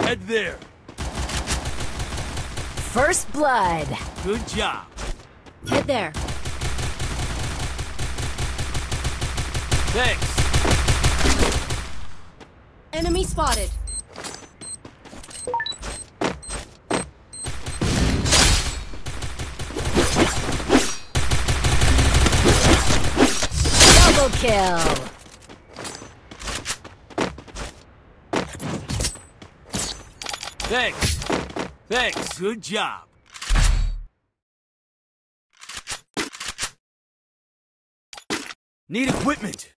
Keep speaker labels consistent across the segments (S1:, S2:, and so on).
S1: Head there.
S2: First blood.
S1: Good job.
S2: Head there.
S1: Thanks.
S2: Enemy spotted. Double kill.
S1: Thanks. Thanks. Good job. Need equipment.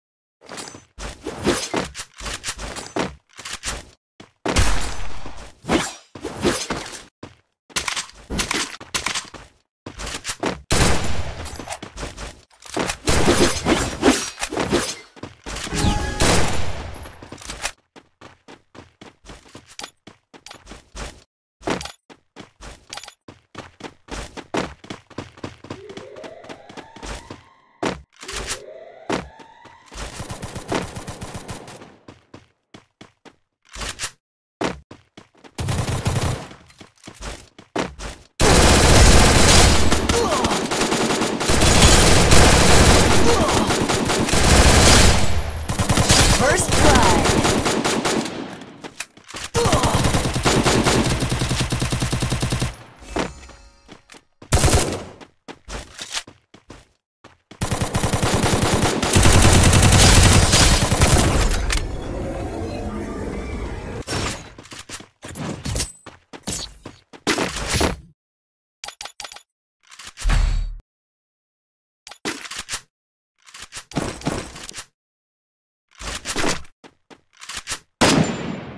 S2: First blood.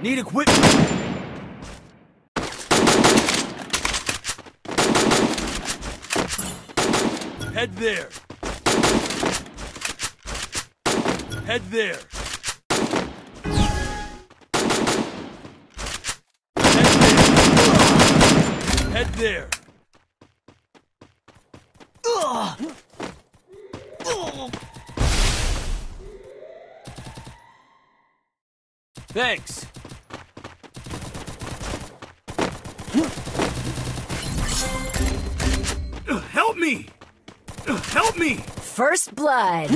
S1: Need equipment. Head there. Head there. Head there. Head there. Thanks. Me! Help me!
S2: First blood.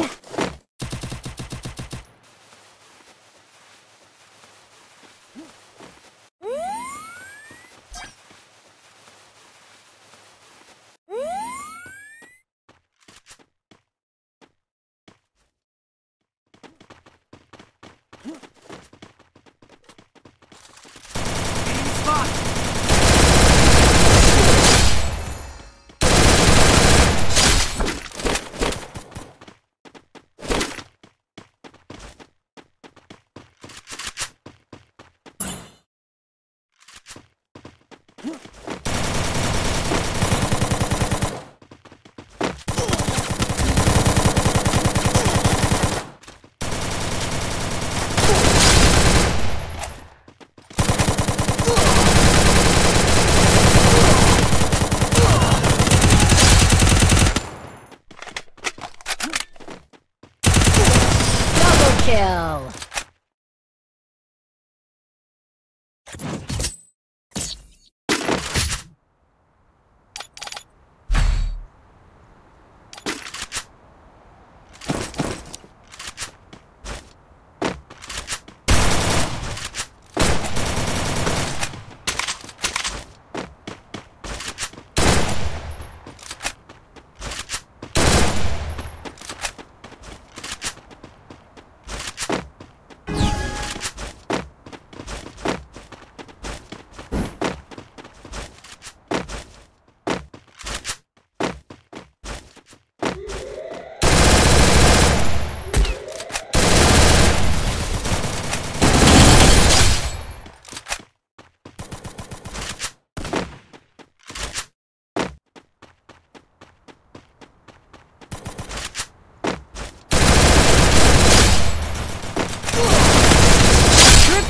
S2: Kill.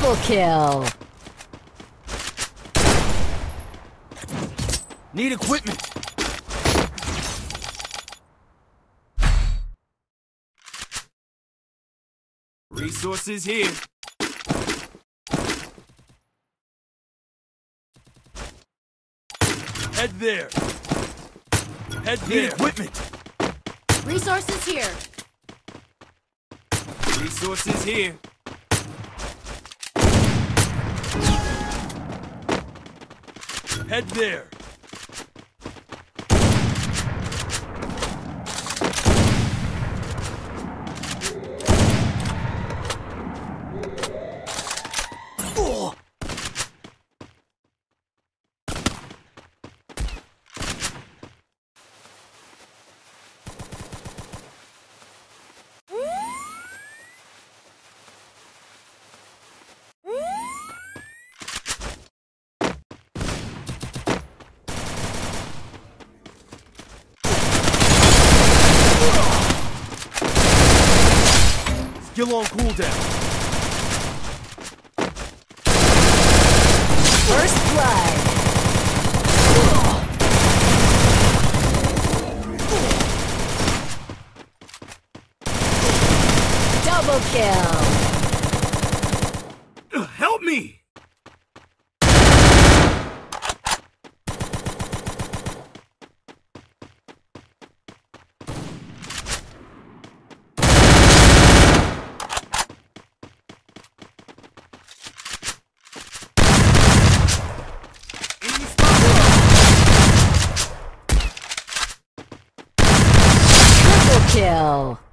S2: Triple kill.
S1: Need equipment. Resources here. Head there. Head
S3: Need
S1: there.
S3: equipment.
S2: Resources here.
S1: Resources here. Head there. Skill on cooldown.
S2: First blood. Double kill.
S1: Ugh, Help me! Enemy
S2: kill.